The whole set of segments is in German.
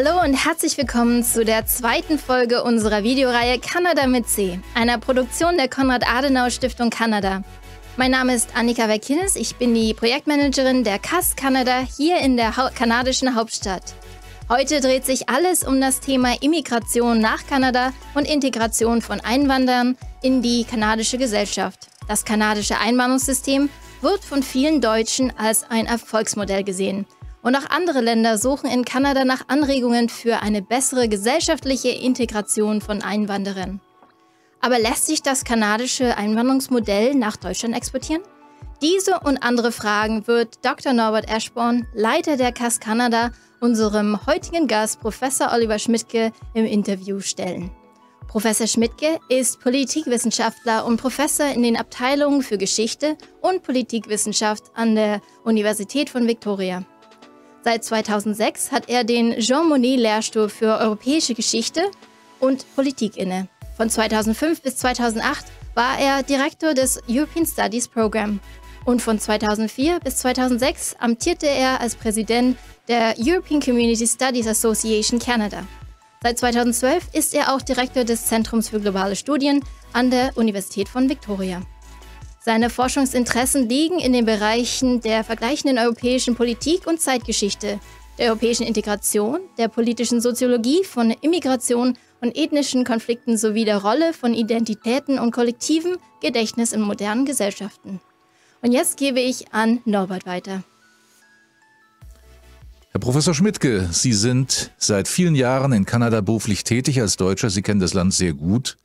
Hallo und herzlich willkommen zu der zweiten Folge unserer Videoreihe Kanada mit C, einer Produktion der Konrad-Adenauer-Stiftung Kanada. Mein Name ist Annika Verkines, ich bin die Projektmanagerin der CAS Kanada hier in der ha kanadischen Hauptstadt. Heute dreht sich alles um das Thema Immigration nach Kanada und Integration von Einwanderern in die kanadische Gesellschaft. Das kanadische Einwanderungssystem wird von vielen Deutschen als ein Erfolgsmodell gesehen – und auch andere Länder suchen in Kanada nach Anregungen für eine bessere gesellschaftliche Integration von Einwanderern. Aber lässt sich das kanadische Einwanderungsmodell nach Deutschland exportieren? Diese und andere Fragen wird Dr. Norbert Ashbourne, Leiter der CAS Kanada, unserem heutigen Gast Professor Oliver Schmidtke im Interview stellen. Professor Schmidtke ist Politikwissenschaftler und Professor in den Abteilungen für Geschichte und Politikwissenschaft an der Universität von Victoria. Seit 2006 hat er den Jean Monnet-Lehrstuhl für europäische Geschichte und Politik inne. Von 2005 bis 2008 war er Direktor des European Studies Program. Und von 2004 bis 2006 amtierte er als Präsident der European Community Studies Association Canada. Seit 2012 ist er auch Direktor des Zentrums für globale Studien an der Universität von Victoria. Seine Forschungsinteressen liegen in den Bereichen der vergleichenden europäischen Politik und Zeitgeschichte, der europäischen Integration, der politischen Soziologie, von Immigration und ethnischen Konflikten sowie der Rolle von Identitäten und kollektivem Gedächtnis in modernen Gesellschaften. Und jetzt gebe ich an Norbert weiter. Herr Professor Schmidtke, Sie sind seit vielen Jahren in Kanada beruflich tätig als Deutscher. Sie kennen das Land sehr gut.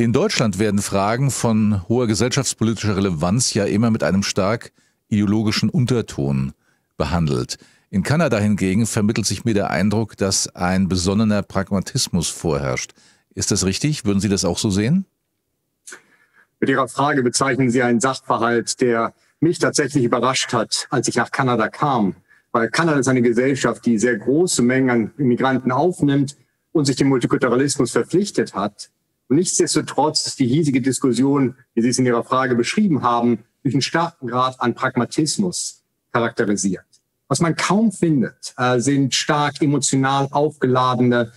In Deutschland werden Fragen von hoher gesellschaftspolitischer Relevanz ja immer mit einem stark ideologischen Unterton behandelt. In Kanada hingegen vermittelt sich mir der Eindruck, dass ein besonnener Pragmatismus vorherrscht. Ist das richtig? Würden Sie das auch so sehen? Mit Ihrer Frage bezeichnen Sie einen Sachverhalt, der mich tatsächlich überrascht hat, als ich nach Kanada kam. Weil Kanada ist eine Gesellschaft, die sehr große Mengen an Immigranten aufnimmt und sich dem Multikulturalismus verpflichtet hat. Und nichtsdestotrotz ist die hiesige Diskussion, wie Sie es in Ihrer Frage beschrieben haben, durch einen starken Grad an Pragmatismus charakterisiert. Was man kaum findet, äh, sind stark emotional aufgeladene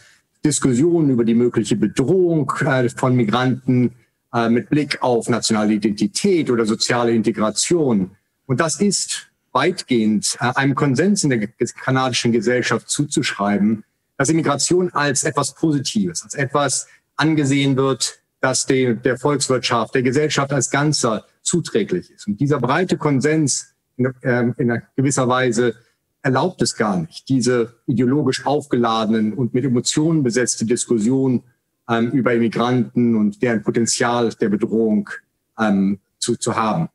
Diskussionen über die mögliche Bedrohung äh, von Migranten äh, mit Blick auf nationale Identität oder soziale Integration. Und das ist weitgehend einem Konsens in der kanadischen Gesellschaft zuzuschreiben, dass Immigration als etwas Positives, als etwas angesehen wird, dass die, der Volkswirtschaft, der Gesellschaft als Ganzer zuträglich ist. Und dieser breite Konsens in, äh, in gewisser Weise erlaubt es gar nicht, diese ideologisch aufgeladenen und mit Emotionen besetzte Diskussion ähm, über Immigranten und deren Potenzial der Bedrohung ähm, zu, zu haben.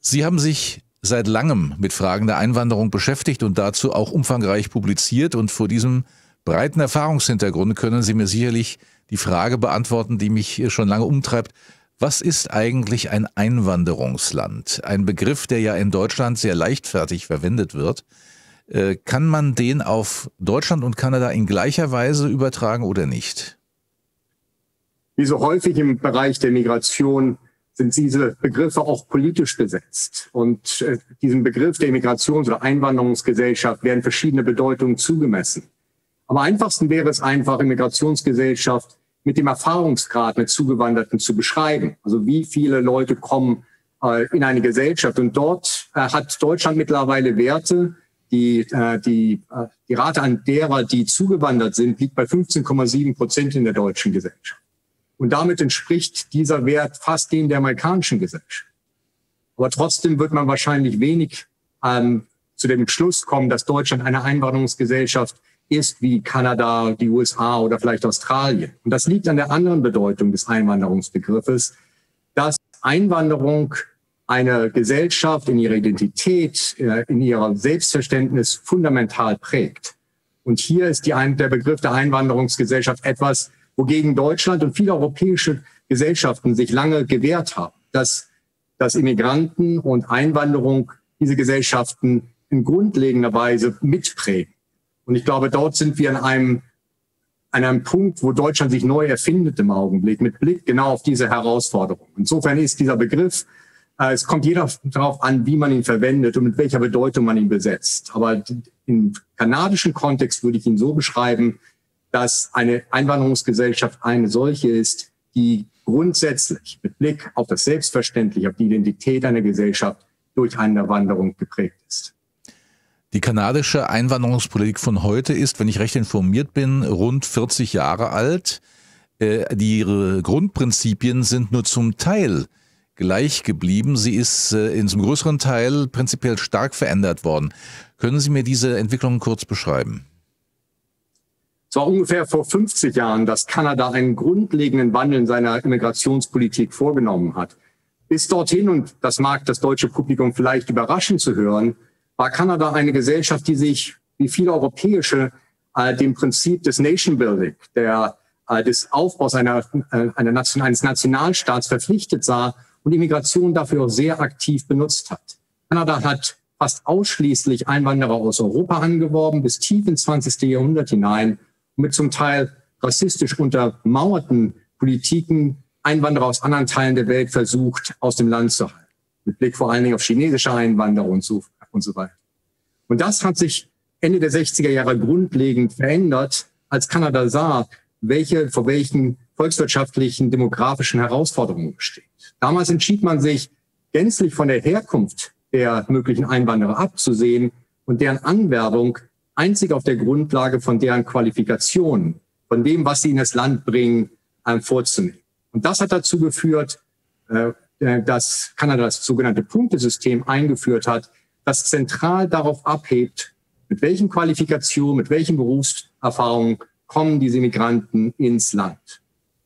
Sie haben sich seit langem mit Fragen der Einwanderung beschäftigt und dazu auch umfangreich publiziert. Und vor diesem breiten Erfahrungshintergrund können Sie mir sicherlich die Frage beantworten, die mich schon lange umtreibt. Was ist eigentlich ein Einwanderungsland? Ein Begriff, der ja in Deutschland sehr leichtfertig verwendet wird. Äh, kann man den auf Deutschland und Kanada in gleicher Weise übertragen oder nicht? Wie so häufig im Bereich der Migration sind diese Begriffe auch politisch besetzt. Und äh, diesem Begriff der Immigrations- oder Einwanderungsgesellschaft werden verschiedene Bedeutungen zugemessen. Am einfachsten wäre es einfach, Immigrationsgesellschaft mit dem Erfahrungsgrad mit Zugewanderten zu beschreiben. Also wie viele Leute kommen äh, in eine Gesellschaft. Und dort äh, hat Deutschland mittlerweile Werte, die, äh, die, die Rate an derer, die zugewandert sind, liegt bei 15,7 Prozent in der deutschen Gesellschaft. Und damit entspricht dieser Wert fast dem der amerikanischen Gesellschaft. Aber trotzdem wird man wahrscheinlich wenig ähm, zu dem Schluss kommen, dass Deutschland eine Einwanderungsgesellschaft ist wie Kanada, die USA oder vielleicht Australien. Und das liegt an der anderen Bedeutung des Einwanderungsbegriffes, dass Einwanderung eine Gesellschaft in ihrer Identität, äh, in ihrer Selbstverständnis fundamental prägt. Und hier ist die, der Begriff der Einwanderungsgesellschaft etwas, wogegen Deutschland und viele europäische Gesellschaften sich lange gewehrt haben, dass, dass Immigranten und Einwanderung diese Gesellschaften in grundlegender Weise mitprägen. Und ich glaube, dort sind wir an einem, an einem Punkt, wo Deutschland sich neu erfindet im Augenblick, mit Blick genau auf diese Herausforderung. Insofern ist dieser Begriff Äh, es kommt jeder darauf an, wie man ihn verwendet und mit welcher Bedeutung man ihn besetzt. Aber im kanadischen Kontext würde ich ihn so beschreiben, dass eine Einwanderungsgesellschaft eine solche ist, die grundsätzlich mit Blick auf das Selbstverständliche, auf die Identität einer Gesellschaft durch Einwanderung geprägt ist. Die kanadische Einwanderungspolitik von heute ist, wenn ich recht informiert bin, rund 40 Jahre alt. Äh, ihre Grundprinzipien sind nur zum Teil gleich geblieben. Sie ist äh, in zum größeren Teil prinzipiell stark verändert worden. Können Sie mir diese Entwicklung kurz beschreiben? Es war ungefähr vor 50 Jahren, dass Kanada einen grundlegenden Wandel in seiner Immigrationspolitik vorgenommen hat. Bis dorthin, und das mag das deutsche Publikum vielleicht überraschen zu hören, war Kanada eine Gesellschaft, die sich, wie viele europäische, äh, dem Prinzip des Nation Building, der, äh, des Aufbaus einer, äh, einer Nation, eines Nationalstaats verpflichtet sah und Immigration dafür auch sehr aktiv benutzt hat. Kanada hat fast ausschließlich Einwanderer aus Europa angeworben, bis tief ins 20. Jahrhundert hinein, mit zum Teil rassistisch untermauerten Politiken Einwanderer aus anderen Teilen der Welt versucht, aus dem Land zu halten. Mit Blick vor allen Dingen auf chinesische Einwanderer und so, und so weiter. Und das hat sich Ende der 60er Jahre grundlegend verändert, als Kanada sah, welche, vor welchen volkswirtschaftlichen, demografischen Herausforderungen besteht. Damals entschied man sich, gänzlich von der Herkunft der möglichen Einwanderer abzusehen und deren Anwerbung einzig auf der Grundlage von deren Qualifikationen, von dem, was sie in das Land bringen, vorzunehmen. Und das hat dazu geführt, äh, äh, dass Kanada das sogenannte Punktesystem eingeführt hat, das zentral darauf abhebt, mit welchen Qualifikationen, mit welchen Berufserfahrungen kommen diese Migranten ins Land.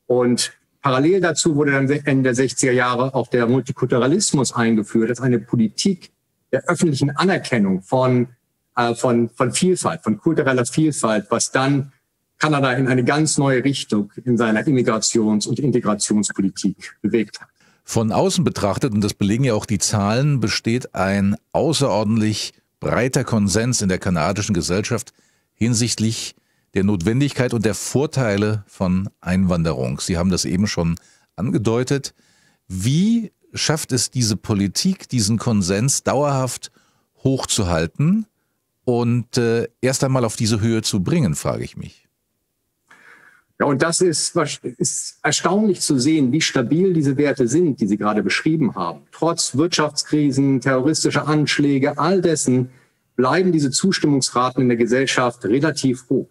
Und parallel dazu wurde dann Ende der 60er Jahre auch der Multikulturalismus eingeführt als eine Politik der öffentlichen Anerkennung von, äh, von, von Vielfalt, von kultureller Vielfalt, was dann Kanada in eine ganz neue Richtung in seiner Immigrations- und Integrationspolitik bewegt hat. Von außen betrachtet, und das belegen ja auch die Zahlen, besteht ein außerordentlich breiter Konsens in der kanadischen Gesellschaft hinsichtlich der Notwendigkeit und der Vorteile von Einwanderung. Sie haben das eben schon angedeutet. Wie schafft es diese Politik, diesen Konsens dauerhaft hochzuhalten und äh, erst einmal auf diese Höhe zu bringen, frage ich mich. Ja, und das ist, ist erstaunlich zu sehen, wie stabil diese Werte sind, die Sie gerade beschrieben haben. Trotz Wirtschaftskrisen, terroristischer Anschläge, all dessen bleiben diese Zustimmungsraten in der Gesellschaft relativ hoch.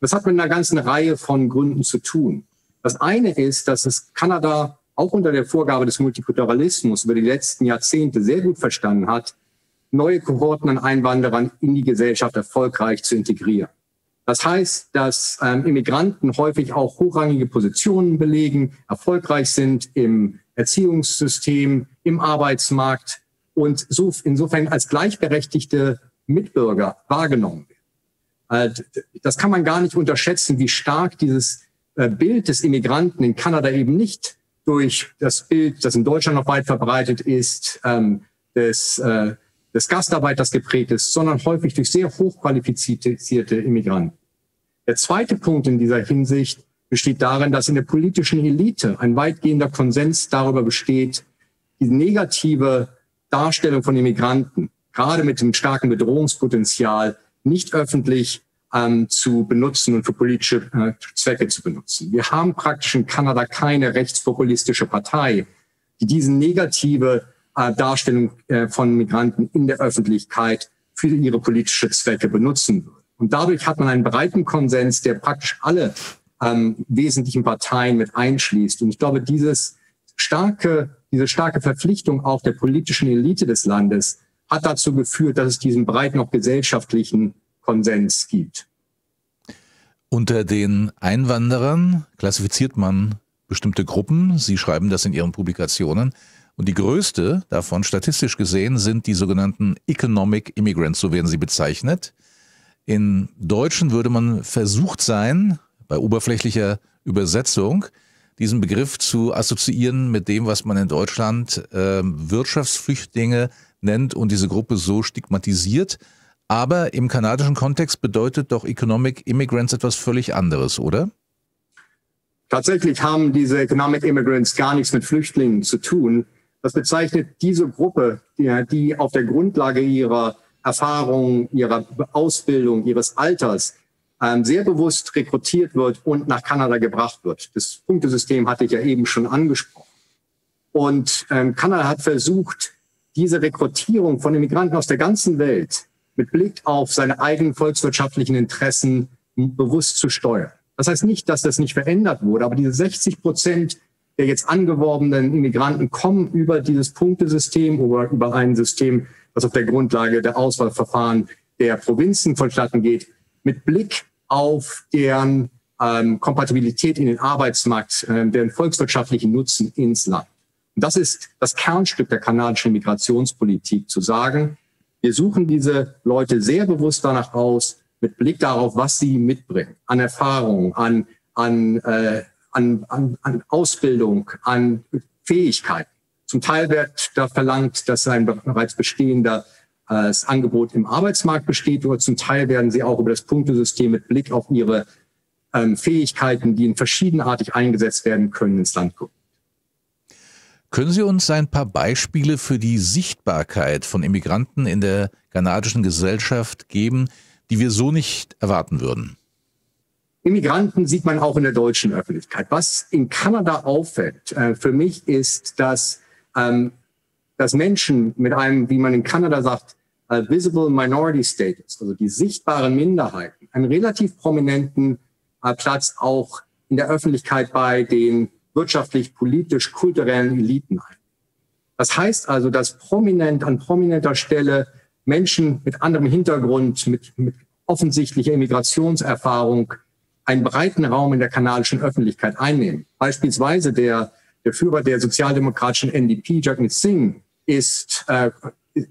Das hat mit einer ganzen Reihe von Gründen zu tun. Das eine ist, dass es Kanada auch unter der Vorgabe des Multikulturalismus über die letzten Jahrzehnte sehr gut verstanden hat, neue Kohorten an Einwanderern in die Gesellschaft erfolgreich zu integrieren. Das heißt, dass ähm, Immigranten häufig auch hochrangige Positionen belegen, erfolgreich sind im Erziehungssystem, im Arbeitsmarkt und so, insofern als gleichberechtigte Mitbürger wahrgenommen werden. Äh, das kann man gar nicht unterschätzen, wie stark dieses äh, Bild des Immigranten in Kanada eben nicht durch das Bild, das in Deutschland noch weit verbreitet ist, ähm, des, äh, des Gastarbeiters geprägt ist, sondern häufig durch sehr hochqualifizierte Immigranten. Der zweite Punkt in dieser Hinsicht besteht darin, dass in der politischen Elite ein weitgehender Konsens darüber besteht, die negative Darstellung von Immigranten, gerade mit dem starken Bedrohungspotenzial, nicht öffentlich ähm, zu benutzen und für politische äh, Zwecke zu benutzen. Wir haben praktisch in Kanada keine rechtspopulistische Partei, die diese negative äh, Darstellung äh, von Migranten in der Öffentlichkeit für ihre politische Zwecke benutzen würde. Und dadurch hat man einen breiten Konsens, der praktisch alle ähm, wesentlichen Parteien mit einschließt. Und ich glaube, dieses starke, diese starke Verpflichtung auch der politischen Elite des Landes hat dazu geführt, dass es diesen breiten auch gesellschaftlichen Konsens gibt. Unter den Einwanderern klassifiziert man bestimmte Gruppen. Sie schreiben das in Ihren Publikationen. Und die größte davon, statistisch gesehen, sind die sogenannten Economic Immigrants, so werden sie bezeichnet. In Deutschen würde man versucht sein, bei oberflächlicher Übersetzung, diesen Begriff zu assoziieren mit dem, was man in Deutschland äh, Wirtschaftsflüchtlinge nennt und diese Gruppe so stigmatisiert. Aber im kanadischen Kontext bedeutet doch Economic Immigrants etwas völlig anderes, oder? Tatsächlich haben diese Economic Immigrants gar nichts mit Flüchtlingen zu tun. Das bezeichnet diese Gruppe, die, die auf der Grundlage ihrer Erfahrung, ihrer Ausbildung, ihres Alters ähm, sehr bewusst rekrutiert wird und nach Kanada gebracht wird. Das Punktesystem hatte ich ja eben schon angesprochen. Und ähm, Kanada hat versucht, diese Rekrutierung von Immigranten aus der ganzen Welt mit Blick auf seine eigenen volkswirtschaftlichen Interessen bewusst zu steuern. Das heißt nicht, dass das nicht verändert wurde, aber diese 60 Prozent der jetzt angeworbenen Immigranten kommen über dieses Punktesystem oder über ein System, das auf der Grundlage der Auswahlverfahren der Provinzen vonstatten geht, mit Blick auf deren ähm, Kompatibilität in den Arbeitsmarkt, äh, deren volkswirtschaftlichen Nutzen ins Land. Und das ist das Kernstück der kanadischen Migrationspolitik, zu sagen, wir suchen diese Leute sehr bewusst danach aus, mit Blick darauf, was sie mitbringen, an Erfahrung, an, an, äh, an, an, an Ausbildung, an Fähigkeiten. Zum Teil wird da verlangt, dass ein bereits bestehender äh, das Angebot im Arbeitsmarkt besteht, oder zum Teil werden sie auch über das Punktesystem mit Blick auf ihre ähm, Fähigkeiten, die in verschiedenartig eingesetzt werden können, ins Land gucken. Können Sie uns ein paar Beispiele für die Sichtbarkeit von Immigranten in der kanadischen Gesellschaft geben, die wir so nicht erwarten würden? Immigranten sieht man auch in der deutschen Öffentlichkeit. Was in Kanada auffällt, äh, für mich ist, dass, ähm, dass Menschen mit einem, wie man in Kanada sagt, uh, Visible Minority Status, also die sichtbaren Minderheiten, einen relativ prominenten äh, Platz auch in der Öffentlichkeit bei den wirtschaftlich, politisch, kulturellen Eliten ein. Das heißt also, dass prominent an prominenter Stelle Menschen mit anderem Hintergrund, mit, mit offensichtlicher Immigrationserfahrung einen breiten Raum in der kanadischen Öffentlichkeit einnehmen. Beispielsweise der, der Führer der sozialdemokratischen NDP, Jagmeet Singh, ist, äh,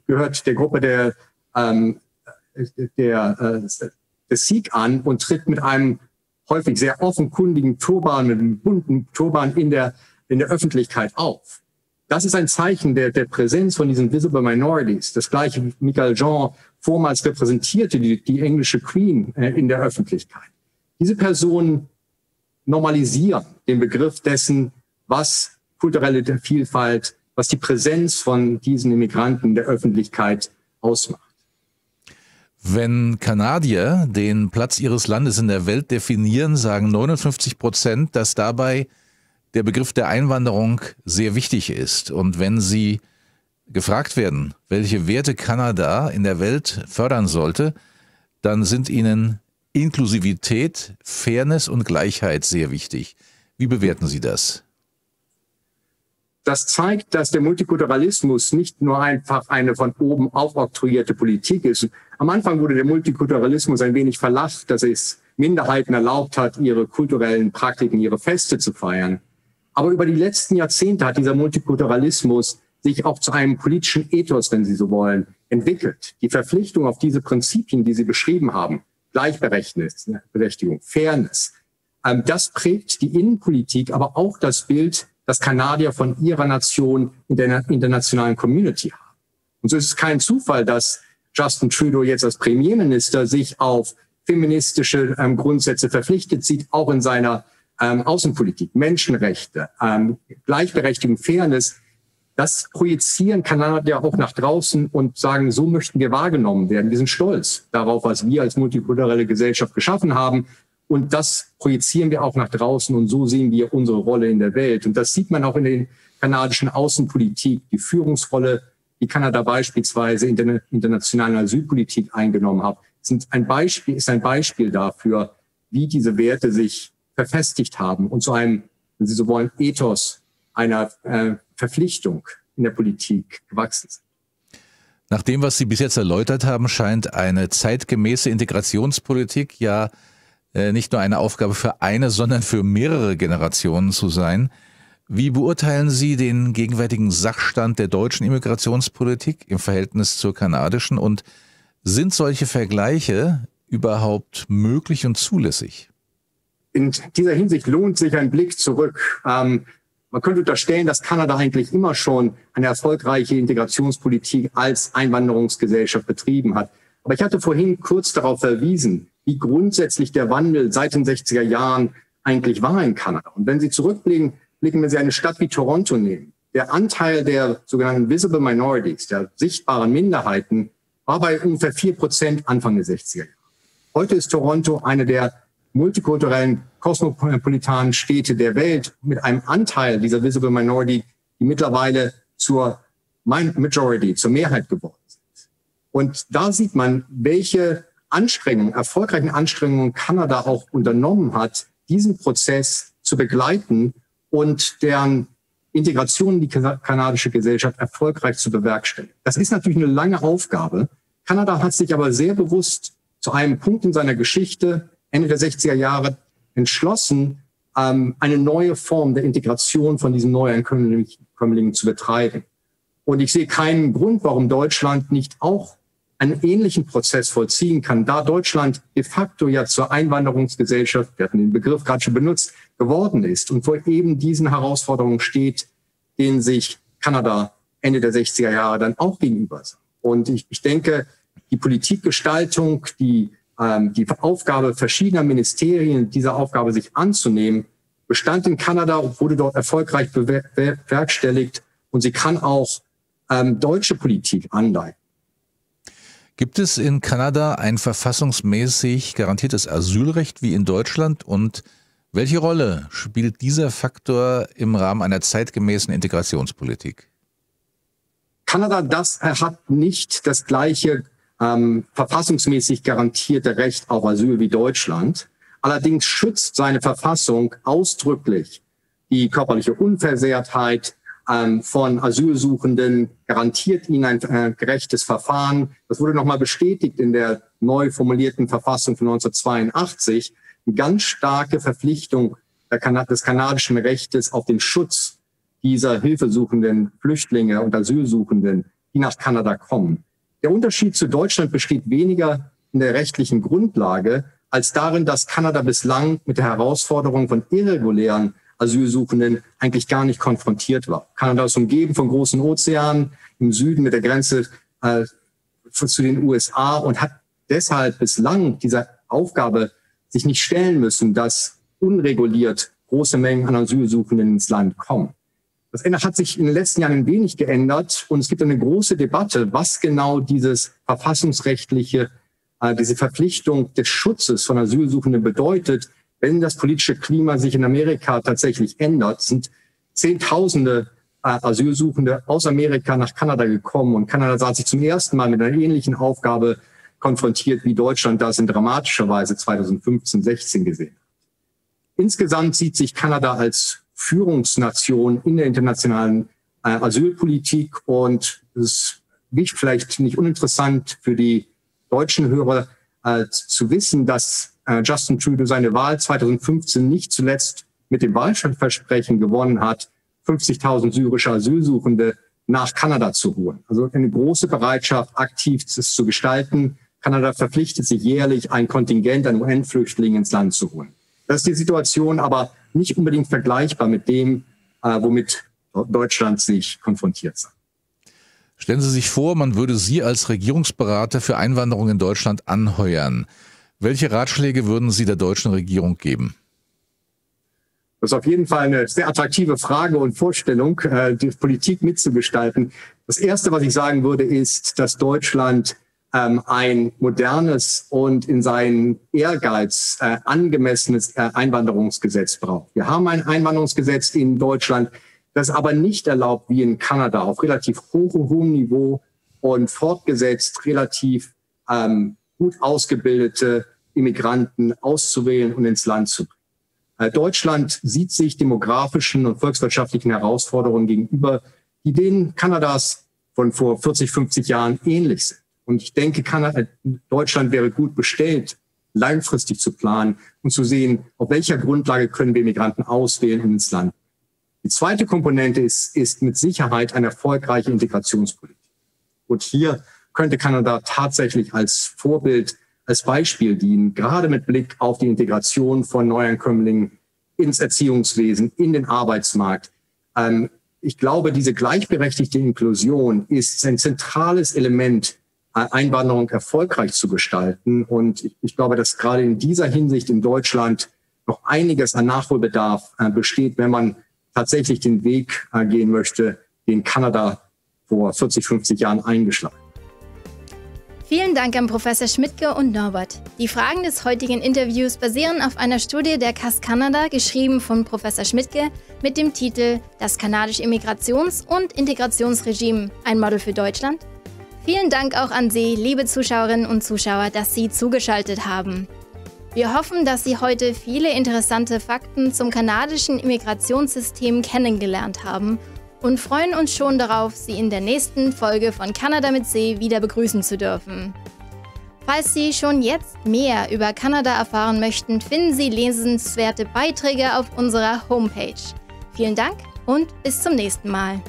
gehört der Gruppe der, ähm, der, äh, des Sikh an und tritt mit einem häufig sehr offenkundigen Turban, mit einem bunten Turban in der, in der Öffentlichkeit auf. Das ist ein Zeichen der, der Präsenz von diesen Visible Minorities. Das gleiche Michael Jean vormals repräsentierte die, die englische Queen äh, in der Öffentlichkeit. Diese Personen normalisieren den Begriff dessen, was kulturelle Vielfalt, was die Präsenz von diesen Immigranten in der Öffentlichkeit ausmacht. Wenn Kanadier den Platz ihres Landes in der Welt definieren, sagen 59 Prozent, dass dabei der Begriff der Einwanderung sehr wichtig ist. Und wenn sie gefragt werden, welche Werte Kanada in der Welt fördern sollte, dann sind ihnen Inklusivität, Fairness und Gleichheit sehr wichtig. Wie bewerten Sie das? Das zeigt, dass der Multikulturalismus nicht nur einfach eine von oben aufoktroyierte Politik ist. Am Anfang wurde der Multikulturalismus ein wenig verlacht, dass es Minderheiten erlaubt hat, ihre kulturellen Praktiken, ihre Feste zu feiern. Aber über die letzten Jahrzehnte hat dieser Multikulturalismus sich auch zu einem politischen Ethos, wenn Sie so wollen, entwickelt. Die Verpflichtung auf diese Prinzipien, die Sie beschrieben haben, Gleichberechtigung, Fairness, ähm, das prägt die Innenpolitik, aber auch das Bild das Kanadier von ihrer Nation in der internationalen Community haben. Und so ist es kein Zufall, dass Justin Trudeau jetzt als Premierminister sich auf feministische ähm, Grundsätze verpflichtet sieht, auch in seiner ähm, Außenpolitik, Menschenrechte, ähm, Gleichberechtigung, Fairness. Das projizieren Kanadier auch nach draußen und sagen, so möchten wir wahrgenommen werden. Wir sind stolz darauf, was wir als multikulturelle Gesellschaft geschaffen haben. Und das projizieren wir auch nach draußen und so sehen wir unsere Rolle in der Welt. Und das sieht man auch in der kanadischen Außenpolitik, die Führungsrolle, die Kanada beispielsweise in der internationalen Asylpolitik eingenommen hat, sind ein Beispiel, ist ein Beispiel dafür, wie diese Werte sich verfestigt haben und zu einem, wenn Sie so wollen, Ethos einer äh, Verpflichtung in der Politik gewachsen sind. Nach dem, was Sie bis jetzt erläutert haben, scheint eine zeitgemäße Integrationspolitik ja nicht nur eine Aufgabe für eine, sondern für mehrere Generationen zu sein. Wie beurteilen Sie den gegenwärtigen Sachstand der deutschen Immigrationspolitik im Verhältnis zur kanadischen und sind solche Vergleiche überhaupt möglich und zulässig? In dieser Hinsicht lohnt sich ein Blick zurück. Ähm, man könnte unterstellen, dass Kanada eigentlich immer schon eine erfolgreiche Integrationspolitik als Einwanderungsgesellschaft betrieben hat. Aber ich hatte vorhin kurz darauf verwiesen, wie grundsätzlich der Wandel seit den 60er Jahren eigentlich war in Kanada. Und wenn Sie zurückblicken, blicken, wenn Sie eine Stadt wie Toronto nehmen, der Anteil der sogenannten Visible Minorities, der sichtbaren Minderheiten, war bei ungefähr vier Prozent Anfang der 60er Jahre. Heute ist Toronto eine der multikulturellen, kosmopolitanen Städte der Welt mit einem Anteil dieser Visible Minority, die mittlerweile zur Majority, zur Mehrheit geworden sind. Und da sieht man, welche Anstrengungen, erfolgreichen Anstrengungen Kanada auch unternommen hat, diesen Prozess zu begleiten und deren Integration in die kanadische Gesellschaft erfolgreich zu bewerkstelligen. Das ist natürlich eine lange Aufgabe. Kanada hat sich aber sehr bewusst zu einem Punkt in seiner Geschichte, Ende der 60er Jahre, entschlossen, ähm, eine neue Form der Integration von diesen Neuankömmlingen zu betreiben. Und ich sehe keinen Grund, warum Deutschland nicht auch einen ähnlichen Prozess vollziehen kann, da Deutschland de facto ja zur Einwanderungsgesellschaft, wir hatten den Begriff gerade schon benutzt, geworden ist und vor eben diesen Herausforderungen steht, denen sich Kanada Ende der 60er Jahre dann auch gegenüber sah. Und ich, ich denke, die Politikgestaltung, die, ähm, die Aufgabe verschiedener Ministerien, dieser Aufgabe sich anzunehmen, bestand in Kanada, wurde dort erfolgreich bewerkstelligt und sie kann auch ähm, deutsche Politik anleiten. Gibt es in Kanada ein verfassungsmäßig garantiertes Asylrecht wie in Deutschland und welche Rolle spielt dieser Faktor im Rahmen einer zeitgemäßen Integrationspolitik? Kanada das hat nicht das gleiche ähm, verfassungsmäßig garantierte Recht auf Asyl wie Deutschland. Allerdings schützt seine Verfassung ausdrücklich die körperliche Unversehrtheit, von Asylsuchenden, garantiert ihnen ein äh, gerechtes Verfahren. Das wurde nochmal bestätigt in der neu formulierten Verfassung von 1982. Eine ganz starke Verpflichtung des kanadischen Rechtes auf den Schutz dieser hilfesuchenden Flüchtlinge und Asylsuchenden, die nach Kanada kommen. Der Unterschied zu Deutschland besteht weniger in der rechtlichen Grundlage als darin, dass Kanada bislang mit der Herausforderung von irregulären Asylsuchenden eigentlich gar nicht konfrontiert war. Kanada ist umgeben von großen Ozeanen im Süden mit der Grenze äh, zu den USA und hat deshalb bislang dieser Aufgabe sich nicht stellen müssen, dass unreguliert große Mengen an Asylsuchenden ins Land kommen. Das hat sich in den letzten Jahren ein wenig geändert und es gibt eine große Debatte, was genau dieses verfassungsrechtliche, äh, diese Verpflichtung des Schutzes von Asylsuchenden bedeutet, wenn das politische Klima sich in Amerika tatsächlich ändert, sind Zehntausende äh, Asylsuchende aus Amerika nach Kanada gekommen und Kanada sah sich zum ersten Mal mit einer ähnlichen Aufgabe konfrontiert, wie Deutschland das in dramatischer Weise 2015, 16 gesehen hat. Insgesamt sieht sich Kanada als Führungsnation in der internationalen äh, Asylpolitik und es ist vielleicht nicht uninteressant für die deutschen Hörer äh, zu wissen, dass äh, Justin Trudeau seine Wahl 2015 nicht zuletzt mit dem Wahlversprechen gewonnen hat, 50.000 syrische Asylsuchende nach Kanada zu holen. Also eine große Bereitschaft, aktiv das zu gestalten. Kanada verpflichtet sich jährlich, ein Kontingent an UN-Flüchtlingen ins Land zu holen. Das ist die Situation aber nicht unbedingt vergleichbar mit dem, äh, womit Deutschland sich konfrontiert sah. Stellen Sie sich vor, man würde Sie als Regierungsberater für Einwanderung in Deutschland anheuern. Welche Ratschläge würden Sie der deutschen Regierung geben? Das ist auf jeden Fall eine sehr attraktive Frage und Vorstellung, äh, die Politik mitzugestalten. Das Erste, was ich sagen würde, ist, dass Deutschland ähm, ein modernes und in seinen Ehrgeiz äh, angemessenes äh, Einwanderungsgesetz braucht. Wir haben ein Einwanderungsgesetz in Deutschland, das aber nicht erlaubt, wie in Kanada, auf relativ hohem, hohem Niveau und fortgesetzt relativ ähm, gut ausgebildete Immigranten auszuwählen und ins Land zu bringen. Äh, Deutschland sieht sich demografischen und volkswirtschaftlichen Herausforderungen gegenüber, die denen Kanadas von vor 40, 50 Jahren ähnlich sind. Und ich denke, Kanada, Deutschland wäre gut bestellt, langfristig zu planen und zu sehen, auf welcher Grundlage können wir Migranten auswählen und ins Land. Die zweite Komponente ist, ist mit Sicherheit eine erfolgreiche Integrationspolitik. Und hier könnte Kanada tatsächlich als Vorbild, als Beispiel dienen, gerade mit Blick auf die Integration von Neuankömmlingen ins Erziehungswesen, in den Arbeitsmarkt. Ähm, ich glaube, diese gleichberechtigte Inklusion ist ein zentrales Element, äh, Einwanderung erfolgreich zu gestalten. Und ich, glaube, dass gerade in dieser Hinsicht in Deutschland noch einiges an Nachholbedarf äh, besteht, wenn man tatsächlich den Weg gehen möchte, den Kanada vor 40, 50 Jahren eingeschlagen. Vielen Dank an Professor Schmidtke und Norbert. Die Fragen des heutigen Interviews basieren auf einer Studie der CAS Kanada, geschrieben von Professor Schmidtke, mit dem Titel Das kanadische Immigrations- und Integrationsregime, ein Model für Deutschland. Vielen Dank auch an Sie, liebe Zuschauerinnen und Zuschauer, dass Sie zugeschaltet haben. Wir hoffen, dass Sie heute viele interessante Fakten zum kanadischen Immigrationssystem kennengelernt haben und freuen uns schon darauf, Sie in der nächsten Folge von Kanada mit See wieder begrüßen zu dürfen. Falls Sie schon jetzt mehr über Kanada erfahren möchten, finden Sie lesenswerte Beiträge auf unserer Homepage. Vielen Dank und bis zum nächsten Mal.